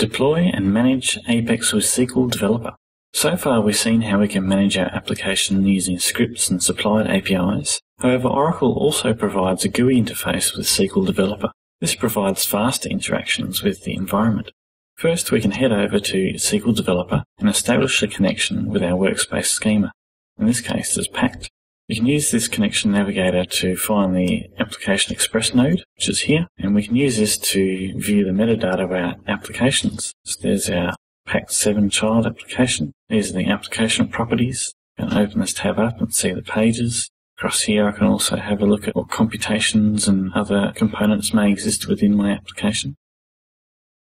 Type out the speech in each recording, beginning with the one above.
Deploy and manage Apex with SQL Developer. So far we've seen how we can manage our application using scripts and supplied APIs. However, Oracle also provides a GUI interface with SQL Developer. This provides faster interactions with the environment. First, we can head over to SQL Developer and establish a connection with our workspace schema. In this case, it's packed. We can use this connection navigator to find the application express node, which is here, and we can use this to view the metadata of our applications. So there's our Pact 7 child application. These are the application properties. I can open this tab up and see the pages. Across here I can also have a look at what computations and other components may exist within my application.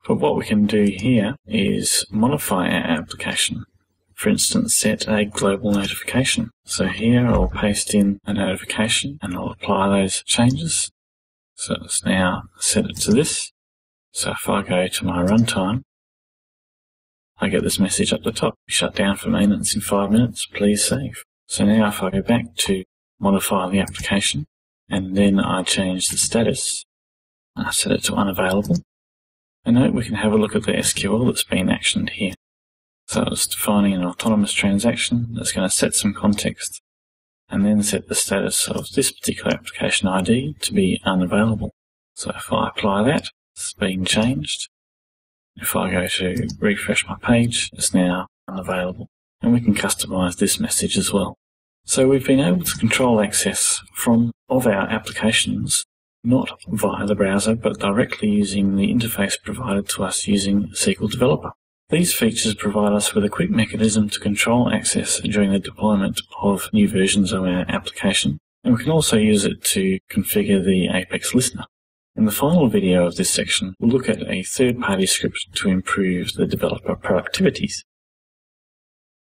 But what we can do here is modify our application for instance, set a global notification. So here I'll paste in a notification and I'll apply those changes. So it's now set it to this. So if I go to my runtime, I get this message up the top. Shut down for maintenance in five minutes. Please save. So now if I go back to modify the application and then I change the status, I set it to unavailable. And note we can have a look at the SQL that's been actioned here. So it's defining an autonomous transaction that's going to set some context and then set the status of this particular application ID to be unavailable. So if I apply that, it's been changed. If I go to refresh my page, it's now unavailable. And we can customize this message as well. So we've been able to control access from of our applications not via the browser, but directly using the interface provided to us using SQL Developer. These features provide us with a quick mechanism to control access during the deployment of new versions of our application, and we can also use it to configure the Apex listener. In the final video of this section, we'll look at a third-party script to improve the developer productivities.